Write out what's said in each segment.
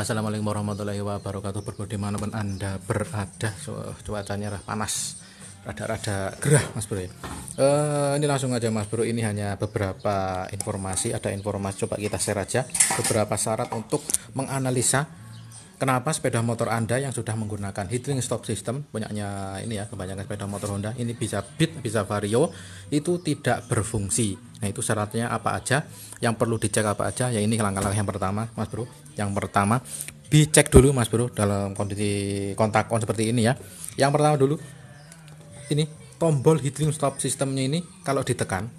Assalamualaikum warahmatullahi wabarakatuh Berbuat di mana pun anda berada Cuacanya panas Rada-rada gerah mas bro ya. uh, Ini langsung aja mas bro Ini hanya beberapa informasi Ada informasi coba kita share aja Beberapa syarat untuk menganalisa Kenapa sepeda motor Anda yang sudah menggunakan heading stop system punyanya ini ya kebanyakan sepeda motor Honda ini bisa Beat, bisa Vario itu tidak berfungsi. Nah, itu syaratnya apa aja? Yang perlu dicek apa aja? Ya ini langkah-langkah yang pertama, Mas Bro. Yang pertama, dicek dulu Mas Bro dalam kondisi kontak on seperti ini ya. Yang pertama dulu ini tombol heading stop sistemnya ini kalau ditekan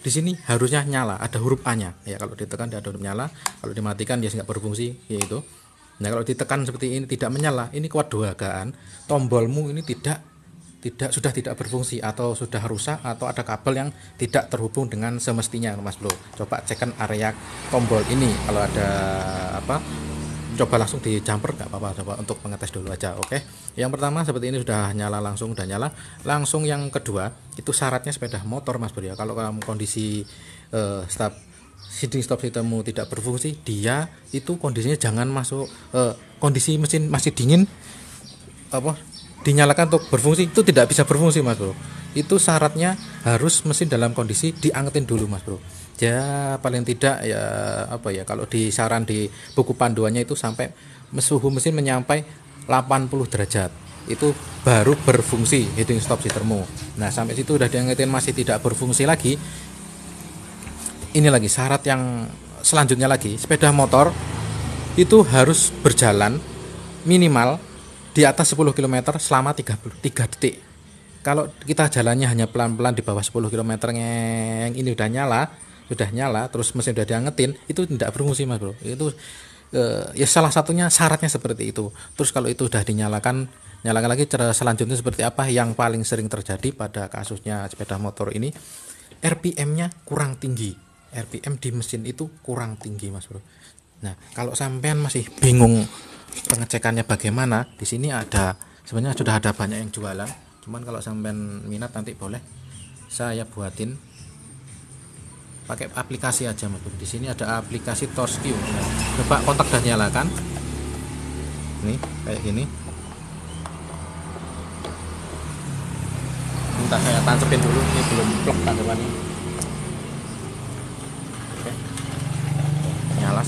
di sini harusnya nyala ada huruf A nya ya kalau ditekan ada huruf nyala kalau dimatikan dia nggak berfungsi yaitu Nah kalau ditekan seperti ini tidak menyala, ini kuat dua gaan, tombolmu ini tidak tidak sudah tidak berfungsi atau sudah rusak atau ada kabel yang tidak terhubung dengan semestinya Mas Bro. Coba cekkan area tombol ini. Kalau ada apa coba langsung di jumper nggak apa-apa. Coba untuk mengetes dulu aja oke? Yang pertama seperti ini sudah nyala langsung udah nyala. Langsung yang kedua itu syaratnya sepeda motor mas bro ya. Kalau kamu kondisi uh, stop heating stop sistemmu tidak berfungsi dia itu kondisinya jangan masuk eh, kondisi mesin masih dingin apa dinyalakan untuk berfungsi itu tidak bisa berfungsi mas bro. Itu syaratnya harus mesin dalam kondisi diangetin dulu mas bro. Ya paling tidak ya apa ya kalau di saran di buku panduannya itu sampai suhu mesin menyampai 80 derajat itu baru berfungsi heating stop sistemmu. Nah sampai situ udah diangetin masih tidak berfungsi lagi ini lagi syarat yang selanjutnya lagi. Sepeda motor itu harus berjalan minimal di atas 10 km selama 33 detik. Kalau kita jalannya hanya pelan-pelan di bawah 10 km yang ini udah nyala sudah nyala terus mesin udah diangetin itu tidak berfungsi mas bro. Itu eh, ya salah satunya syaratnya seperti itu. Terus kalau itu sudah dinyalakan nyalakan lagi cara selanjutnya seperti apa? Yang paling sering terjadi pada kasusnya sepeda motor ini RPM-nya kurang tinggi RPM di mesin itu kurang tinggi mas bro. Nah kalau sampean masih bingung pengecekannya bagaimana di sini ada sebenarnya sudah ada banyak yang jualan. Cuman kalau sampean minat nanti boleh saya buatin. Pakai aplikasi aja mas bro. Di sini ada aplikasi Torsq nah, coba kontak dan nyalakan ini kayak gini. Minta saya tancepin dulu ini belum plug tancepannya nyala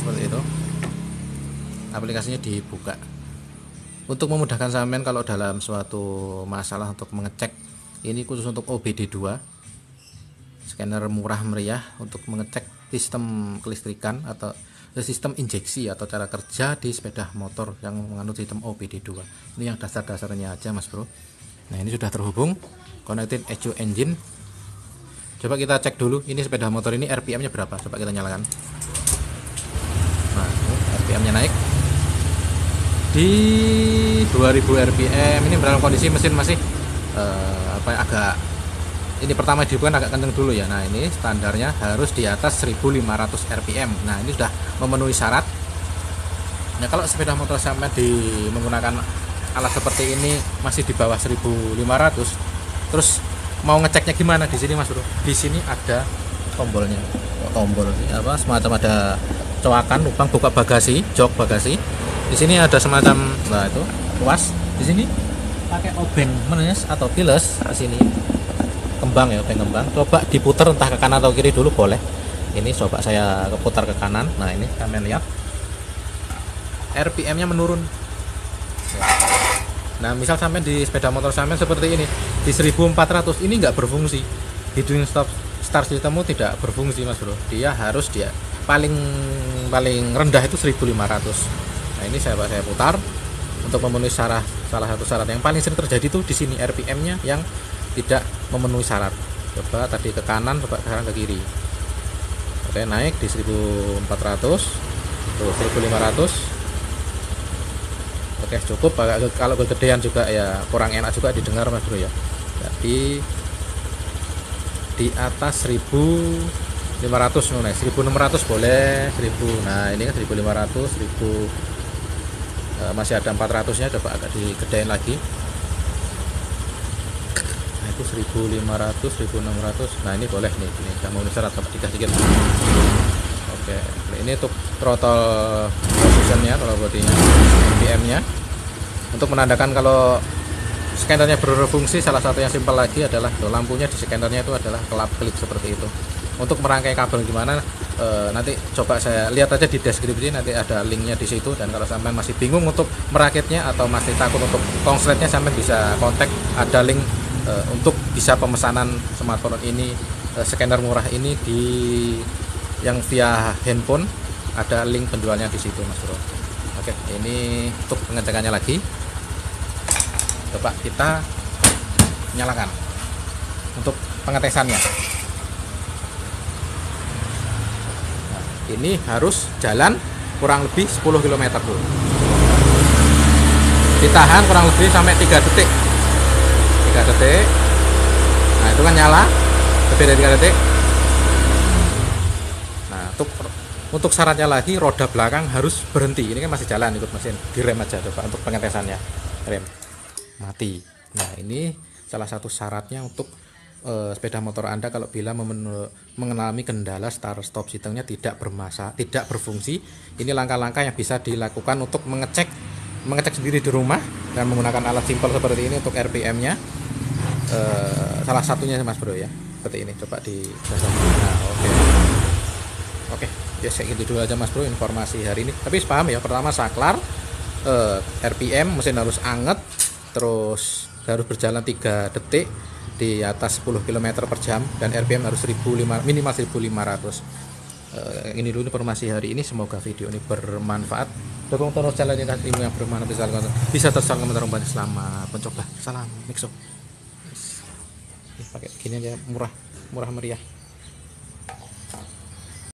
seperti itu. Aplikasinya dibuka. Untuk memudahkan sampean kalau dalam suatu masalah untuk mengecek ini khusus untuk OBD2 scanner murah meriah untuk mengecek sistem kelistrikan atau sistem injeksi atau cara kerja di sepeda motor yang menganut sistem OBD2 ini yang dasar-dasarnya aja mas bro. Nah ini sudah terhubung connected ECU engine. Coba kita cek dulu ini sepeda motor ini RPM nya berapa? Coba kita nyalakan RPM nya naik. Di 2000 RPM ini dalam kondisi mesin masih uh, apa ya, agak ini pertama dibuka agak kenceng dulu ya. Nah ini standarnya harus di atas 1500 RPM nah ini sudah memenuhi syarat. Nah kalau sepeda motor sampai di menggunakan alat seperti ini masih di bawah 1500 terus mau ngeceknya gimana di sini Mas Bro? Di sini ada tombolnya. Tombol apa semacam ada coakan lubang buka bagasi jok bagasi. Di sini ada semacam nah itu luas di sini pakai obeng menes atau piles di sini. Kembang ya obeng kembang. Coba diputar entah ke kanan atau kiri dulu boleh. Ini coba saya putar ke kanan. Nah ini kalian lihat. RPM nya menurun. Nah misal sampai di sepeda motor sampai seperti ini di 1400 ini nggak berfungsi. Hidung stop start sistemmu tidak berfungsi mas bro. Dia harus dia paling paling rendah itu 1500 nah ini saya saya putar untuk memenuhi syarat salah satu syarat. Yang paling sering terjadi itu di sini RPM nya yang tidak memenuhi syarat. Coba tadi ke kanan coba sekarang ke kiri. Oke naik di 1400 tuh 1500 oke cukup. Kalau kegedean juga ya kurang enak juga didengar mas bro ya. Jadi di atas 1000 500 nih 1600 boleh 1000 nah ini kan 1500 1000 uh, masih ada 400 nya coba agak digedein lagi. Nah itu 1500 1600 nah ini boleh nih ini udah mau syarat coba dikasih sedikit. Oke oke ini untuk throttle positionnya throttle bodinya RPM nya untuk menandakan kalau scannernya berfungsi salah satu yang simpel lagi adalah lampunya di scannernya itu adalah kelap kelip seperti itu. Untuk merangkai kabel gimana e, nanti coba saya lihat aja di deskripsi nanti ada linknya di situ dan kalau sampai masih bingung untuk merakitnya atau masih takut untuk konsletnya sampai bisa kontak ada link e, untuk bisa pemesanan smartphone ini e, scanner murah ini di yang via handphone. Ada link penjualnya di situ mas bro. Oke ini untuk pengecekannya lagi coba kita nyalakan untuk pengetesannya. Nah, ini harus jalan kurang lebih 10 km dulu ditahan kurang lebih sampai 3 detik. 3 detik. Nah itu kan nyala. Lebih dari 3 detik. Nah untuk untuk syaratnya lagi roda belakang harus berhenti. Ini kan masih jalan ikut mesin direm aja coba untuk pengetesannya. Rem mati nah ini salah satu syaratnya untuk uh, sepeda motor anda kalau bila mengalami kendala start stop sistemnya tidak bermasa tidak berfungsi ini langkah-langkah yang bisa dilakukan untuk mengecek mengecek sendiri di rumah dan menggunakan alat simpel seperti ini untuk RPM nya uh, eh, salah satunya mas bro ya seperti ini coba di nah oke okay. oke okay. ya saya gitu dulu aja mas bro informasi hari ini tapi paham ya pertama saklar eh, RPM mesin harus anget terus harus berjalan 3 detik di atas 10 km per jam dan RPM harus 1500 minimal 1500 uh, eh, ini dulu informasi hari ini semoga video ini bermanfaat. Dukung terus channel ini ilmu yang bermanfaat bisa terus komentar banyak selamat. Mencoba. Salam mixo. Pakai gini aja murah murah meriah